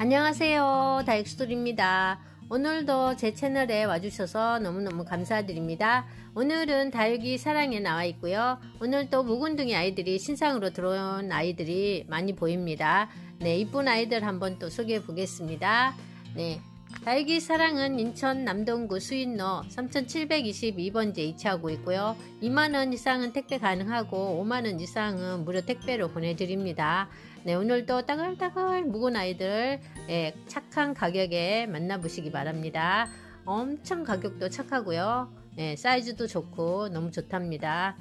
안녕하세요. 다육스토리입니다. 오늘도 제 채널에 와주셔서 너무너무 감사드립니다. 오늘은 다육이 사랑에 나와 있고요. 오늘 또 묵은둥이 아이들이 신상으로 들어온 아이들이 많이 보입니다. 네 이쁜 아이들 한번 또 소개해 보겠습니다. 네 다육이 사랑은 인천 남동구 수인로 3722번지에 위치하고 있고요. 2만원 이상은 택배 가능하고 5만원 이상은 무료 택배로 보내드립니다. 네, 오늘도 따글따글 묵은 아이들 예, 착한 가격에 만나보시기 바랍니다. 엄청 가격도 착하고요. 예, 사이즈도 좋고 너무 좋답니다.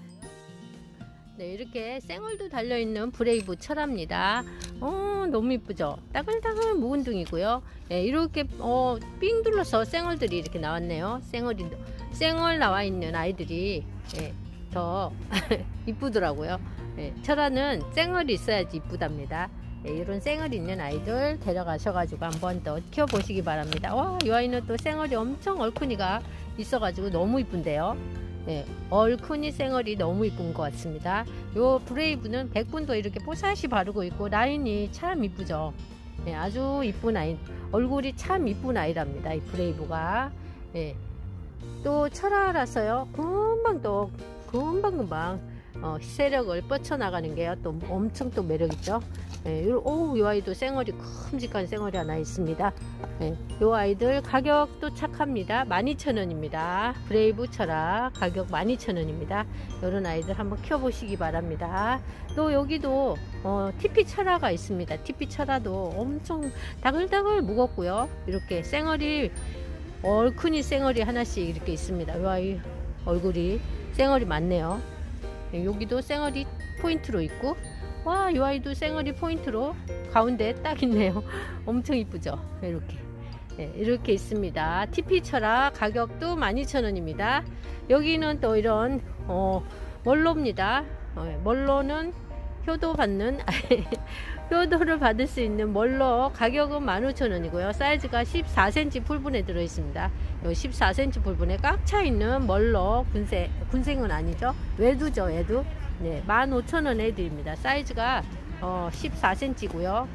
네, 이렇게 생얼도 달려있는 브레이브 철합니다. 어, 너무 이쁘죠? 따글따글 묵은둥이고요. 네, 이렇게 어, 삥 둘러서 생얼들이 이렇게 나왔네요. 생얼이, 생얼 나와 있는 아이들이 예, 더 이쁘더라고요. 예, 철화는 생얼이 있어야지 이쁘답니다. 예, 이런 생얼이 있는 아이들 데려가셔가지고 한번 더 키워보시기 바랍니다. 와, 이 아이는 또 생얼이 엄청 얼큰이가 있어가지고 너무 이쁜데요. 네, 얼큰이 생얼이 너무 이쁜 것 같습니다. 요 브레이브는 백분도 이렇게 뽀사시 바르고 있고 라인이 참 이쁘죠. 네, 아주 이쁜 아이, 얼굴이 참 이쁜 아이랍니다. 이 브레이브가. 네, 또 철화라서요. 금방 또 금방금방 어, 세력을 뻗쳐나가는 게 또 엄청 또 매력있죠. 예, 오, 이 아이도 생얼이 큼직한 생얼이 하나 있습니다. 예, 이 아이들 가격도 착합니다. 12,000원입니다. 브레이브 철학 가격 12,000원입니다. 이런 아이들 한번 키워보시기 바랍니다. 또 여기도 어, TP 철화가 있습니다. TP 철화도 엄청 다글다글 무겁고요. 이렇게 생얼이 얼큰이 생얼이 하나씩 이렇게 있습니다. 이 아이 얼굴이 생얼이 많네요. 예, 여기도 생얼이 포인트로 있고 와, 이 아이도 쌩얼이 포인트로 가운데 딱 있네요. 엄청 이쁘죠? 이렇게. 네, 이렇게 있습니다. TP 철학 가격도 12,000원입니다. 여기는 또 이런, 어, 멀로입니다. 어, 멀로는 효도 받는, 효도를 받을 수 있는 멀로 가격은 15,000원이고요. 사이즈가 14cm 풀분에 들어있습니다. 14cm 풀분에 꽉 차 있는 멀로 군생, 군생은 아니죠. 외두죠, 외두. 네, 15,000원 애들입니다. 사이즈가 어, 14cm고요.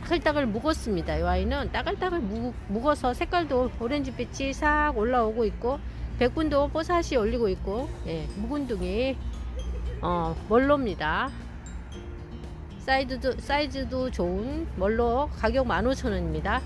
따글따글 묵었습니다. 이 아이는 따글따글 묵, 묵어서 색깔도 오렌지빛이 싹 올라오고 있고 백분도 뽀사시 올리고 있고 예, 묵은둥이 어, 멀로입니다. 사이즈도, 사이즈도 좋은 멀로? 가격 15,000원입니다.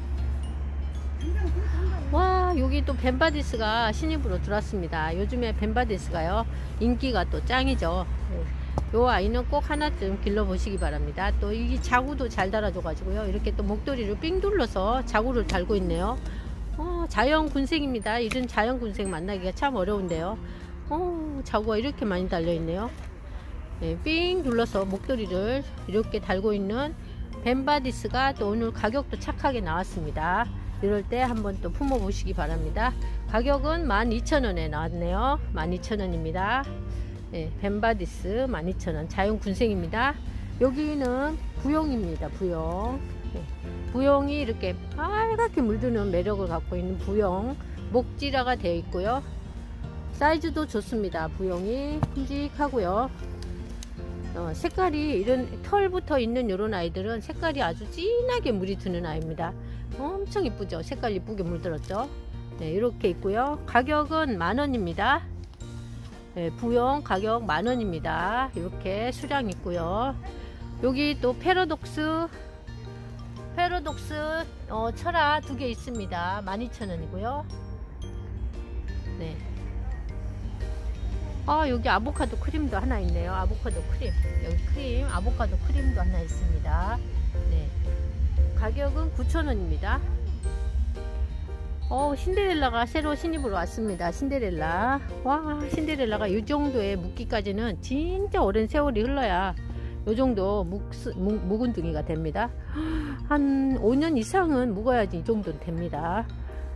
와 여기 또 벤바디스가 신입으로 들어왔습니다. 요즘에 벤바디스가요 인기가 또 짱이죠. 네. 요 아이는 꼭 하나쯤 길러 보시기 바랍니다. 또 이 자구도 잘 달아줘 가지고요 이렇게 또 목도리를 삥 둘러서 자구를 달고 있네요. 어, 자연 군생입니다. 이런 자연 군생 만나기가 참 어려운데요. 어, 자구가 이렇게 많이 달려 있네요 네, 삥 둘러서 목도리를 이렇게 달고 있는 벤바디스가 또 오늘 가격도 착하게 나왔습니다. 이럴 때 한번 또 품어 보시기 바랍니다. 가격은 12,000원에 나왔네요. 12,000원입니다. 네, 벤바디스 12,000원. 자연 군생입니다. 여기는 부용입니다 부용. 네, 부용이 이렇게 빨갛게 물드는 매력을 갖고 있는 부용. 목지라가 되어 있고요. 사이즈도 좋습니다. 부용이 큼직하고요 어, 색깔이 이런 털 붙어 있는 이런 아이들은 색깔이 아주 진하게 물이 드는 아이입니다. 엄청 이쁘죠? 색깔 이쁘게 물들었죠? 네, 이렇게 있고요. 가격은 만원입니다. 네, 부용 가격 만원입니다. 이렇게 수량 있고요. 여기 또 패러독스 패러독스 어, 철화 두 개 있습니다. 12,000원이고요. 네. 아 여기 아보카도 크림도 하나 있네요 아보카도 크림 여기 크림 아보카도 크림도 하나 있습니다 네. 가격은 9,000원입니다. 어, 신데렐라가 새로 신입으로 왔습니다. 신데렐라. 와, 신데렐라가 이 정도의 묵기까지는 진짜 오랜 세월이 흘러야 이 정도 묵, 묵, 묵은둥이가 됩니다. 한 5년 이상은 묵어야지 이 정도는 됩니다.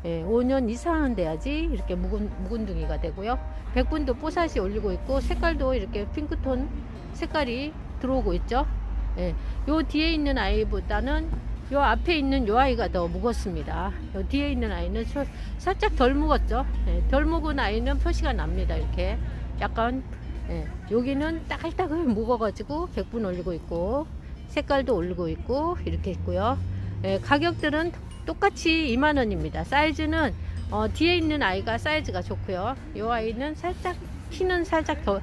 예, 5년 이상은 돼야지 이렇게 묵은, 묵은둥이가 되고요. 백분도 뽀사시 올리고 있고 색깔도 이렇게 핑크톤 색깔이 들어오고 있죠. 예, 요 뒤에 있는 아이보다는 요 앞에 있는 요 아이가 더 무겁습니다. 요 뒤에 있는 아이는 살짝 덜 무겁죠. 네, 덜 묵은 아이는 표시가 납니다. 이렇게 약간 네, 여기는 따글따글 무거가지고 백분 올리고 있고 색깔도 올리고 있고 이렇게 있고요. 예, 가격들은 똑같이 2만원입니다. 사이즈는 어, 뒤에 있는 아이가 사이즈가 좋고요. 이 아이는 살짝 키는 살짝 더,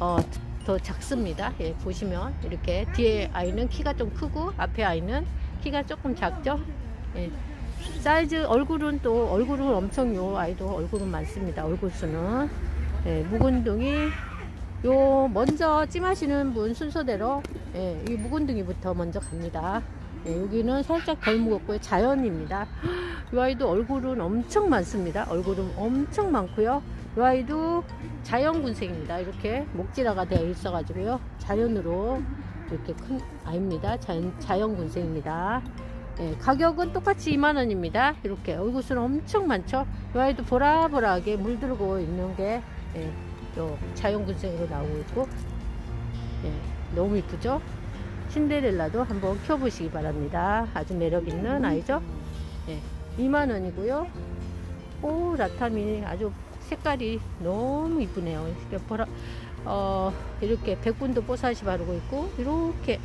어, 더 작습니다. 예, 보시면 이렇게 뒤에 아이는 키가 좀 크고 앞에 아이는 키가 조금 작죠. 예. 사이즈 얼굴은 또 얼굴은 엄청 요 아이도 얼굴은 많습니다. 얼굴 수는 예, 묵은둥이 요 먼저 찜하시는 분 순서대로 예, 이 묵은둥이부터 먼저 갑니다. 예, 여기는 살짝 덜 무겁고요. 자연입니다. 이 아이도 얼굴은 엄청 많습니다. 얼굴은 엄청 많고요. 이 아이도 자연군생입니다. 이렇게 목지라가 되어 있어 가지고요. 자연으로 이렇게 큰 아이입니다. 자연, 자연군생입니다. 예, 가격은 똑같이 2만원입니다. 이렇게 얼굴은 엄청 많죠. 이 아이도 보라보라하게 물들고 있는 게 예, 자연군생으로 나오고 있고 예, 너무 이쁘죠? 신데렐라도 한번 켜보시기 바랍니다. 아주 매력있는 아이죠? 예, 2만원이고요. 오 라타미 아주 색깔이 너무 이쁘네요. 이렇게 보라, 어, 이렇게 백분도 뽀사시 바르고 있고 이렇게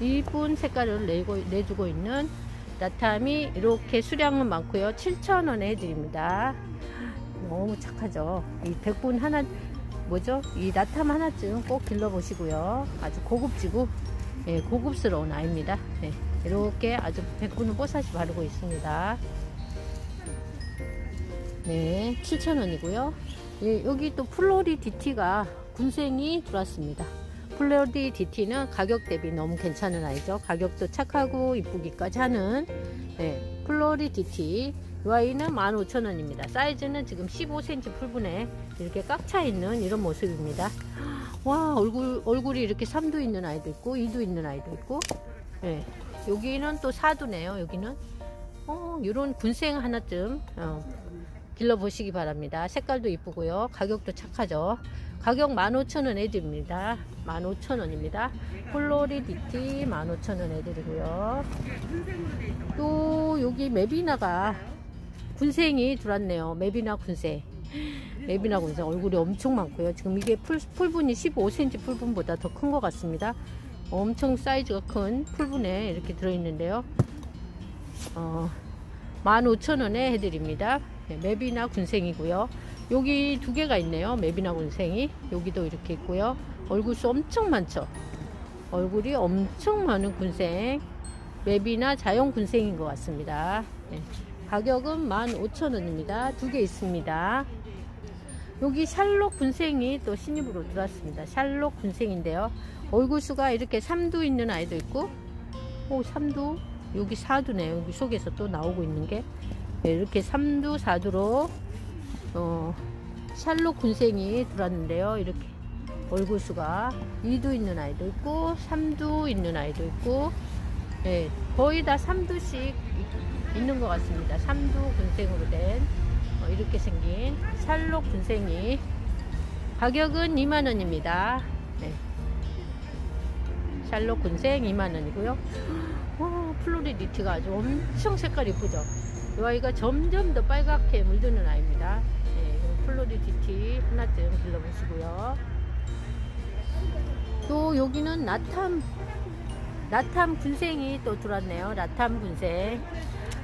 이쁜 색깔을 내고, 내주고 있는 라탐이 이렇게 수량은 많고요. 7,000원에 해드립니다. 너무 착하죠. 이 백분 하나 뭐죠? 이 라탐 하나쯤 꼭 길러보시고요. 아주 고급지고 예, 고급스러운 아이입니다. 예, 이렇게 아주 백분은 뽀사시 바르고 있습니다. 네, 7,000원이고요. 예, 여기 또 플로리 DT가 군생이 들어왔습니다. 플로리 DT는 가격 대비 너무 괜찮은 아이죠. 가격도 착하고 이쁘기까지 하는 예, 플로리 DT 이 아이는 15,000원입니다. 사이즈는 지금 15cm 풀분에 이렇게 꽉 차 있는 이런 모습입니다. 와 얼굴, 얼굴이 이렇게 3도 있는 아이도 있고 2도 있는 아이도 있고 예, 여기는 또 4도네요. 여기는 어, 이런 군생 하나쯤 어, 길러보시기 바랍니다. 색깔도 이쁘고요. 가격도 착하죠. 가격 15,000원 해드립니다. 15,000원입니다. 플로리디티 15,000원 해드리고요. 또 여기 메비나가 군생이 들어왔네요. 메비나 군생. 메비나 군생 얼굴이 엄청 많고요. 지금 이게 풀, 풀분이 15cm 풀분보다 더 큰 것 같습니다. 엄청 사이즈가 큰 풀분에 이렇게 들어있는데요. 어, 15,000원에 해드립니다. 네, 메비나 군생이고요. 여기 두 개가 있네요. 메비나 군생이. 여기도 이렇게 있고요. 얼굴수 엄청 많죠. 얼굴이 엄청 많은 군생. 메비나 자연 군생인 것 같습니다. 네. 가격은 15,000원입니다. 두 개 있습니다. 여기 샬롯 군생이 또 신입으로 들어왔습니다. 샬롯 군생인데요. 얼굴 수가 이렇게 3두 있는 아이도 있고 오 3두 여기 4두네요. 여기 속에서 또 나오고 있는 게 네, 이렇게 3두 4두로 어, 샬롯 군생이 들어왔는데요. 이렇게 얼굴 수가 2두 있는 아이도 있고 3두 있는 아이도 있고 네, 거의 다 3두씩 있는 것 같습니다. 3두 군생으로 된 어, 이렇게 생긴 샬롯 군생이 가격은 2만원입니다. 네. 샬롯 군생 2만원이고요. 와, 플로리디티가 아주 엄청 색깔 이쁘죠? 이 아이가 점점 더 빨갛게 물드는 아이입니다. 네, 플로리디티 하나쯤 길러보시고요. 또 여기는 라탐 라탐 군생이 또 들어왔네요. 라탐 군생.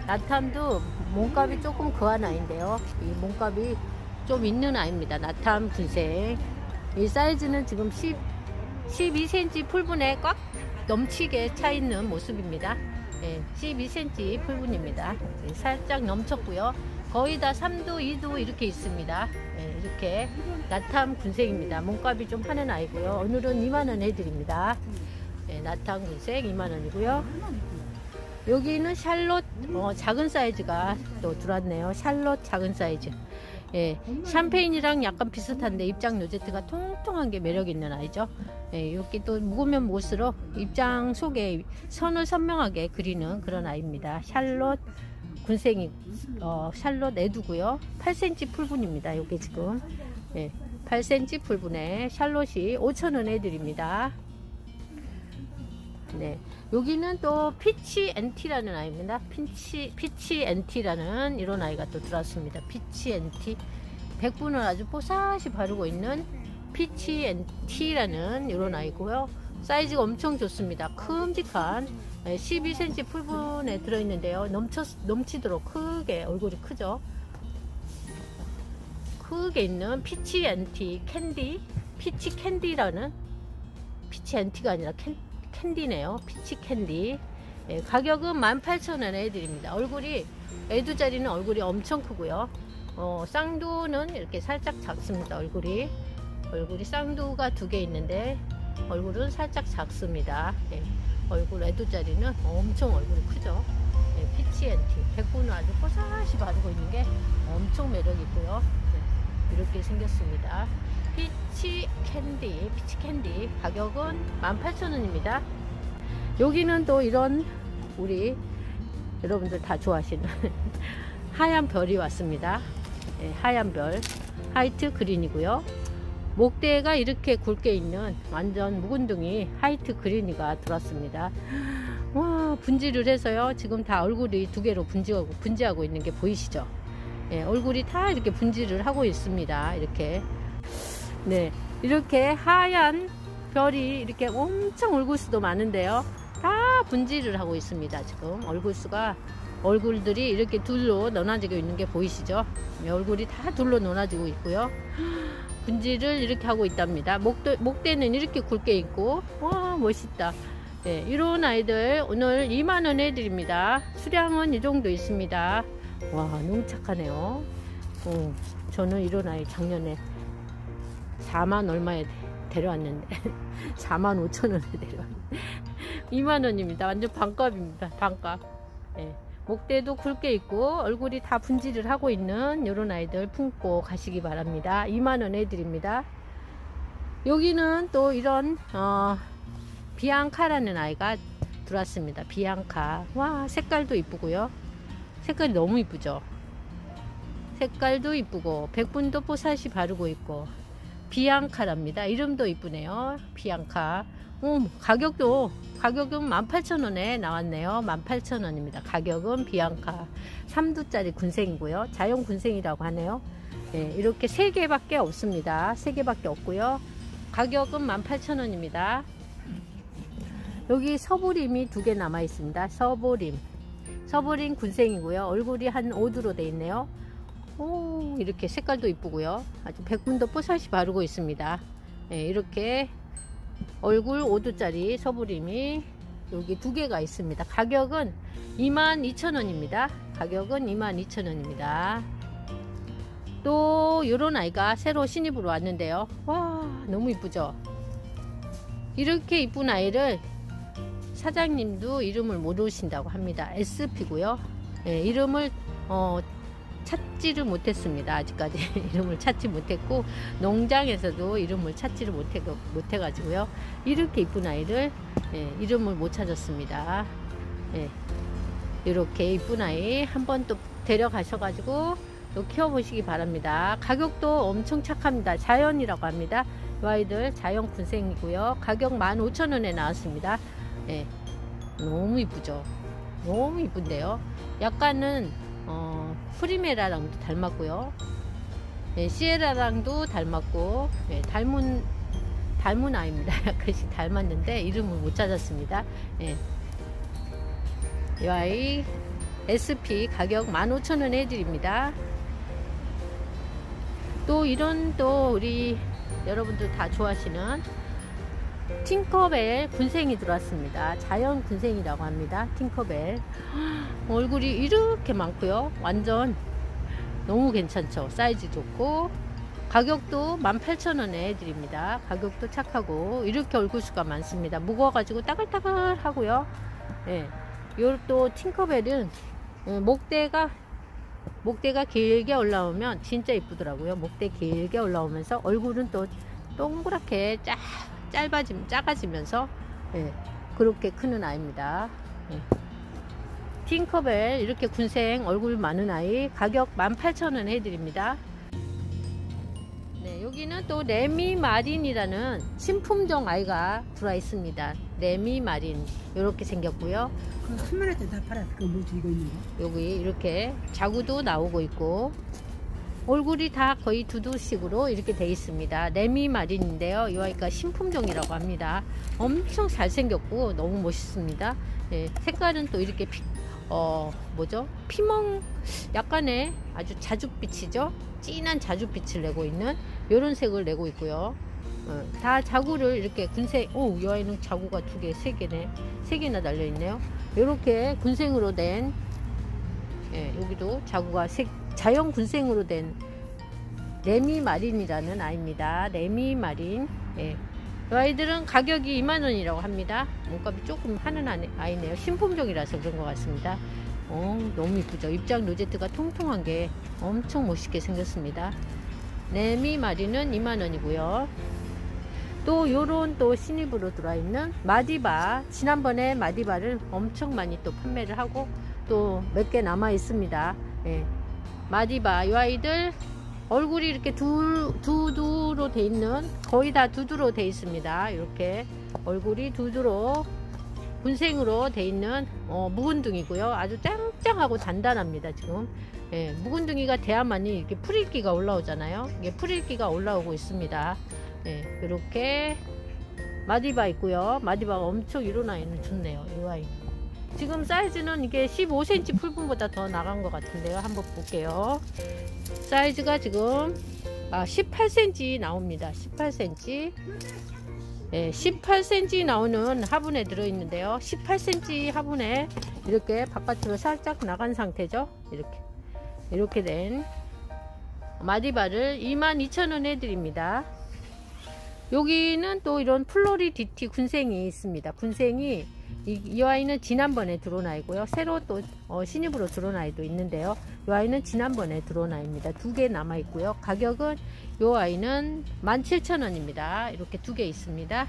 라탐도 몸값이 조금 그한 아이인데요. 이 몸값이 좀 있는 아이입니다. 라탐 군생. 이 사이즈는 지금 10, 12cm 풀분에 꽉 넘치게 차 있는 모습입니다. 예, 12cm 풀분입니다. 예, 살짝 넘쳤고요. 거의 다 3두, 2두 이렇게 있습니다. 예, 이렇게 라탐 군생입니다. 몸값이 좀 하는 아이고요. 오늘은 2만원 해드립니다. 예, 라탐 군생 2만원이고요. 여기는 샬롯 어, 작은 사이즈가 또 들어왔네요. 샬롯 작은 사이즈. 예, 샴페인이랑 약간 비슷한데 입장 로제트가 통통한 게 매력 있는 아이죠. 예, 이렇게 또 묵으면 못으로 입장 속에 선을 선명하게 그리는 그런 아이입니다. 샬롯 군생이 어, 샬롯 외두고요. 8cm 풀분입니다. 이게 지금 예, 8cm 풀분에 샬롯이 5,000원 해드립니다. 네. 여기는 또 피치 엔티라는 아이입니다. 피치, 피치 엔티라는 이런 아이가 또 들어왔습니다. 피치 엔티. 백분을 아주 뽀사시 바르고 있는 피치 엔티라는 이런 아이고요. 사이즈가 엄청 좋습니다. 큼직한 12cm 풀분에 들어있는데요. 넘쳐, 넘치도록 크게 얼굴이 크죠. 크게 있는 피치 앤티 캔디 피치 캔디라는 피치 앤티가 아니라 캔, 캔디네요. 피치 캔디 예, 가격은 18,000원에 해드립니다. 얼굴이 외두짜리는 얼굴이 엄청 크고요. 어, 쌍두는 이렇게 살짝 작습니다. 얼굴이 얼굴이 쌍두가 두 개 있는데 얼굴은 살짝 작습니다. 예, 얼굴 외두짜리는 엄청 얼굴이 크죠. 예, 피치앤티 백분은 아주 뽀사시 바르고 있는 게 엄청 매력 있고요. 예, 이렇게 생겼습니다. 피치 캔디, 피치 캔디 가격은 18,000원입니다. 여기는 또 이런 우리 여러분들 다 좋아하시는 하얀 별이 왔습니다. 예, 하얀 별, 하이트 그린이고요. 목대가 이렇게 굵게 있는 완전 묵은둥이 하이트 그린이가 들었습니다. 와 분지를 해서요. 지금 다 얼굴이 두 개로 분지하고 분지하고 있는 게 보이시죠? 예, 얼굴이 다 이렇게 분지를 하고 있습니다. 이렇게 네 이렇게 하얀 별이 이렇게 엄청 얼굴수도 많은데요. 다 분지를 하고 있습니다. 지금 얼굴수가 얼굴들이 이렇게 둘로 나눠지고 있는 게 보이시죠? 네, 얼굴이 다 둘로 나눠지고 있고요. 분지를 이렇게 하고 있답니다. 목도, 목대는 이렇게 굵게 있고 와 멋있다. 네, 이런 아이들 오늘 2만원 해드립니다. 수량은 이 정도 있습니다. 와 너무 착하네요. 어, 저는 이런 아이 작년에 4만 얼마에 데려왔는데 4만 5천원에 데려왔는데 2만원입니다. 완전 반값입니다. 반값. 네. 목대도 굵게 있고 얼굴이 다 분지를 하고 있는 이런 아이들 품고 가시기 바랍니다 2만원 해드립니다 여기는 또 이런 어, 비앙카라는 아이가 들어왔습니다 비앙카 와 색깔도 이쁘고요 색깔이 너무 이쁘죠 색깔도 이쁘고 백분도 뽀사시 바르고 있고 비앙카랍니다 이름도 이쁘네요 비앙카 음, 가격도 가격은 18,000원에 나왔네요. 18,000원입니다. 가격은 비앙카 3두짜리 군생이고요. 자연 군생이라고 하네요. 네, 이렇게 3개밖에 없습니다. 3개밖에 없고요. 가격은 18,000원입니다. 여기 서부림이 두 개 남아 있습니다. 서부림. 서부림 군생이고요. 얼굴이 한 5두로 되어 있네요. 오, 이렇게 색깔도 이쁘고요. 아주 백분도 뽀사시 바르고 있습니다. 네, 이렇게 얼굴 5두짜리 서부림이 여기 두 개가 있습니다. 가격은 22,000원입니다. 가격은 22,000원입니다. 또 이런 아이가 새로 신입으로 왔는데요. 와 너무 이쁘죠? 이렇게 이쁜 아이를 사장님도 이름을 모르신다고 합니다. SP고요. 네, 이름을 어, 찾지를 못했습니다. 아직까지 이름을 찾지 못했고 농장에서도 이름을 찾지를 못해, 못해가지고요. 이렇게 이쁜 아이를 예, 이름을 못 찾았습니다. 예, 이렇게 이쁜 아이 한 번 또 데려가셔가지고 또 키워보시기 바랍니다. 가격도 엄청 착합니다. 자연이라고 합니다. 이 아이들 자연 군생이고요. 가격 15,000원에 나왔습니다. 예, 너무 이쁘죠? 너무 이쁜데요. 약간은 어, 프리메라랑도 닮았고요. 네, 시에라랑도 닮았고 네, 닮은 닮은 아이입니다. 약간씩 닮았는데 이름을 못 찾았습니다. 네. 이 아이 SP 가격 15,000원 해드립니다. 또 이런 또 우리 여러분들 다 좋아하시는 팅커벨 군생이 들어왔습니다. 자연 군생이라고 합니다. 팅커벨. 얼굴이 이렇게 많고요. 완전 너무 괜찮죠. 사이즈 좋고 가격도 18,000원에 해드립니다. 가격도 착하고 이렇게 얼굴수가 많습니다. 무거워가지고 따글따글 하고요. 예. 요또 팅커벨은 예, 목대가 목대가 길게 올라오면 진짜 이쁘더라고요. 목대 길게 올라오면서 얼굴은 또 동그랗게 쫙 짧아지 작아지면서 예, 그렇게 크는 아이입니다. 예. 팅커벨 이렇게 군생 얼굴 많은 아이 가격 18,000원 해드립니다. 네, 여기는 또 레미 마린이라는 신품종 아이가 들어와 있습니다. 레미 마린 이렇게 생겼고요. 그 한마리 다 팔았어. 그 뭐지 이거 있는 거? 여기 이렇게 자구도 나오고 있고 얼굴이 다 거의 두두식으로 이렇게 돼 있습니다. 레미 마린인데요. 이 아이가 신품종이라고 합니다. 엄청 잘생겼고 너무 멋있습니다. 예, 색깔은 또 이렇게 피, 어 뭐죠? 피멍 약간의 아주 자줏빛이죠. 진한 자줏빛을 내고 있는 이런 색을 내고 있고요. 어, 다 자구를 이렇게 군색 오, 이 아이는 자구가 두 개, 세 개네. 세 개나 달려 있네요. 이렇게 군생으로 된 예, 여기도 자구가 색, 자연 군생으로 된 레미 마린이라는 아이입니다. 레미 마린. 예. 이 아이들은 가격이 2만원이라고 합니다. 몸값이 조금 하는 아이네요. 신품종이라서 그런 것 같습니다. 어, 너무 이쁘죠. 입장 로제트가 통통한 게 엄청 멋있게 생겼습니다. 레미 마리는 2만원이고요. 또 요런 또 신입으로 들어와 있는 마디바 지난번에 마디바를 엄청 많이 또 판매를 하고 또 몇 개 남아 있습니다 예. 마디바 이 아이들 얼굴이 이렇게 두, 두두로 돼 있는 거의 다 두두로 돼 있습니다 이렇게 얼굴이 두두로 군생으로 돼 있는 어, 묵은둥이고요 아주 짱짱하고 단단합니다 지금 예, 묵은둥이가 돼야만이 이렇게 풀일기가 올라오잖아요 이게 풀일기가 올라오고 있습니다 네, 이렇게 마디바 있고요. 마디바가 엄청 일어나 있는 좋네요. 이 아이. 지금 사이즈는 이게 15cm 풀분보다 더 나간 것 같은데요. 한번 볼게요. 사이즈가 지금 아, 18cm 나옵니다. 18cm. 네, 18cm 나오는 화분에 들어있는데요. 18cm 화분에 이렇게 바깥으로 살짝 나간 상태죠. 이렇게. 이렇게 된 마디바를 22,000원에 드립니다. 여기는 또 이런 플로리디티 군생이 있습니다. 군생이 이, 이 아이는 지난번에 들어온 아이고요. 새로 또 어, 신입으로 들어온 아이도 있는데요. 이 아이는 지난번에 들어온 아이입니다. 두 개 남아 있고요. 가격은 이 아이는 17,000원입니다. 이렇게 두 개 있습니다.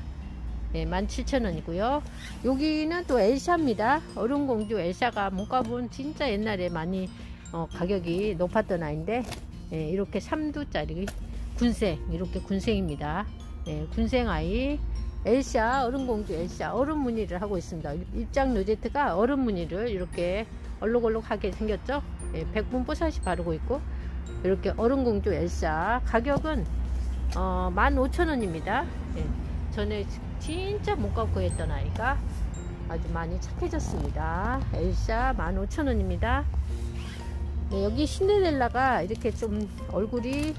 네, 17,000원이고요. 여기는 또 엘샤입니다. 얼음공주 엘샤가 몸값은 진짜 옛날에 많이 어, 가격이 높았던 아이인데 네, 이렇게 3두짜리 군생 이렇게 군생입니다. 네, 군생아이 엘샤 얼음공주 엘샤 얼음 무늬를 하고 있습니다. 입장 로제트가 얼음 무늬를 이렇게 얼룩얼룩하게 생겼죠? 네, 백분 뽀사시 바르고 있고 이렇게 얼음공주 엘샤 가격은 어, 15,000원입니다. 네, 전에 진짜 몸값 꽤 했던 아이가 아주 많이 착해졌습니다. 엘샤 15,000원입니다. 네, 여기 신데렐라가 이렇게 좀 얼굴이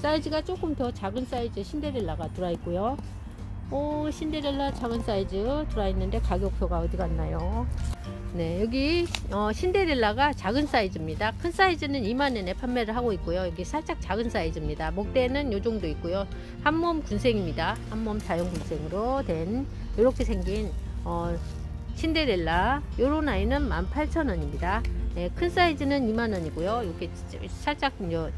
사이즈가 조금 더 작은 사이즈 신데렐라가 들어와 있고요. 오 신데렐라 작은 사이즈 들어와 있는데 가격표가 어디 갔나요? 네 여기 어, 신데렐라가 작은 사이즈입니다. 큰 사이즈는 2만원에 판매를 하고 있고요. 여기 살짝 작은 사이즈입니다. 목대는 요 정도 있고요. 한몸 군생입니다. 한몸 자연 군생으로 된 이렇게 생긴 어, 신데렐라. 요런 아이는 18,000원입니다 네, 큰 사이즈는 2만원이고요. 이렇게 살짝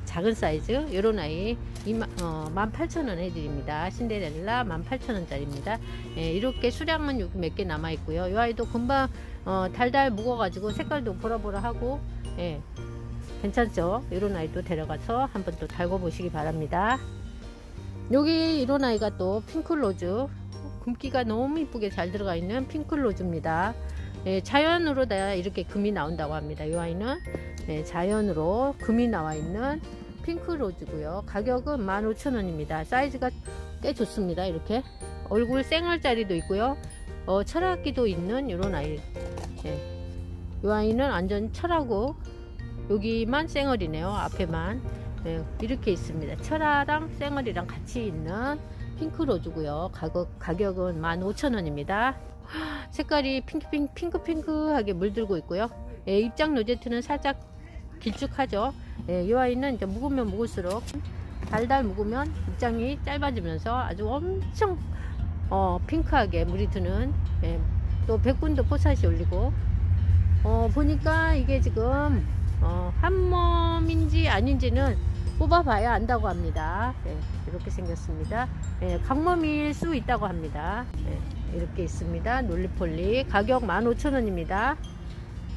작은 사이즈 요런 아이 2만, 어, 18,000원 해드립니다. 신데렐라 18,000원짜리입니다. 네, 이렇게 수량은 몇 개 남아있고요. 이 아이도 금방 어, 달달 묵어가지고 색깔도 보라보라하고 네, 괜찮죠? 이런 아이도 데려가서 한번 또 달고 보시기 바랍니다. 여기 이런 아이가 또 핑클로즈 굶기가 너무 이쁘게 잘 들어가 있는 핑클로즈입니다. 예, 자연으로 다 이렇게 금이 나온다고 합니다. 이 아이는 예, 자연으로 금이 나와 있는 핑크 로즈고요. 가격은 15,000원입니다. 사이즈가 꽤 좋습니다. 이렇게 얼굴 쌩얼짜리도 있고요. 어, 철학기도 있는 이런 아이. 예. 이 아이는 완전 철하고 여기만 쌩얼이네요. 앞에만 예, 이렇게 있습니다. 철화랑 쌩얼이랑 같이 있는 핑크 로즈고요. 가격, 가격은 15,000원입니다. 색깔이 핑크핑크, 핑크핑크하게 물들고 있고요. 예, 입장 로제트는 살짝 길쭉하죠. 예, 이 아이는 이제 묵으면 묵을수록 달달 묵으면 입장이 짧아지면서 아주 엄청 어, 핑크하게 물이 드는 예, 또 백군도 포샷이 올리고 어, 보니까 이게 지금 어, 한몸인지 아닌지는 뽑아봐야 안다고 합니다. 예, 이렇게 생겼습니다. 예, 강몸일 수 있다고 합니다. 예. 이렇게 있습니다. 놀리폴리 가격 15,000원입니다.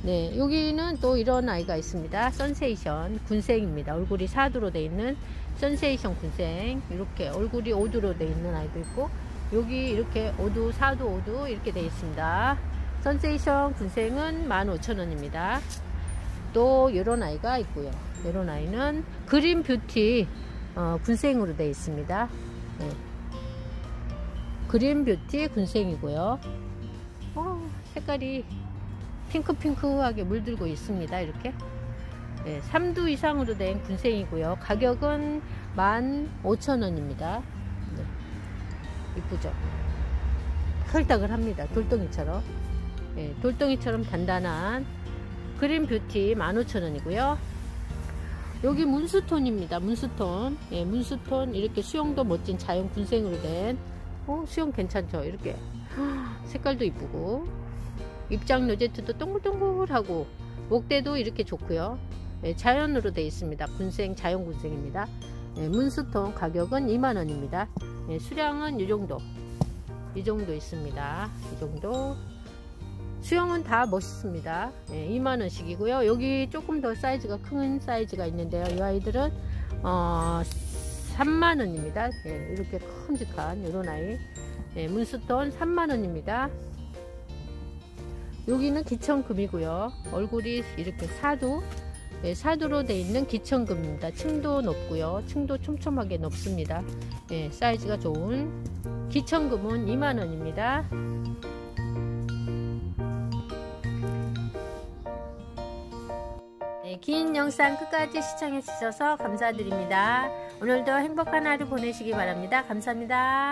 네, 여기는 또 이런 아이가 있습니다. 선세이션 군생입니다. 얼굴이 4두로 되어 있는 선세이션 군생 이렇게 얼굴이 5두로 되어 있는 아이도 있고 여기 이렇게 5두, 4두, 5두 이렇게 되어 있습니다. 선세이션 군생은 15,000원입니다. 또 이런 아이가 있고요. 이런 아이는 그린 뷰티 어, 군생으로 되어 있습니다. 네. 그린 뷰티 군생이고요. 어, 색깔이 핑크핑크하게 물들고 있습니다. 이렇게 네, 3두 이상으로 된 군생이고요. 가격은 15,000원입니다. 네. 이쁘죠? 털딱을 합니다. 돌덩이처럼. 네, 돌덩이처럼 단단한 그린 뷰티 15,000원이고요. 여기 문수톤입니다. 문수톤. 예, 문수톤 이렇게 수영도 멋진 자연 군생으로 된 어, 수영 괜찮죠? 이렇게 색깔도 이쁘고 입장 로제트도 동글동글하고 목대도 이렇게 좋고요. 예, 자연으로 되어 있습니다. 군생 자연 군생입니다. 예, 문수톤 가격은 2만원입니다. 예, 수량은 이 정도 이 정도 있습니다. 이 정도 수영은 다 멋있습니다. 예, 2만원씩이고요. 여기 조금 더 사이즈가 큰 사이즈가 있는데요. 이 아이들은 어, 3만원입니다. 예, 이렇게 큼직한 이런 아이 예, 문스톤 3만원입니다. 여기는 기천금이고요. 얼굴이 이렇게 사두 예, 사두로 되어 있는 기천금입니다. 층도 높고요. 층도 촘촘하게 높습니다. 예, 사이즈가 좋은 기천금은 2만원입니다. 긴 영상 끝까지 시청해 주셔서 감사드립니다. 오늘도 행복한 하루 보내시기 바랍니다. 감사합니다.